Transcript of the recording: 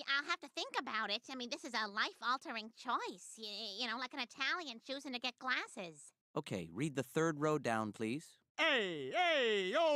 Yeah, I'll have to think about it. I mean, this is a life-altering choice. You, you know, like an Italian choosing to get glasses. Okay, read the third row down, please. Hey, hey, yo.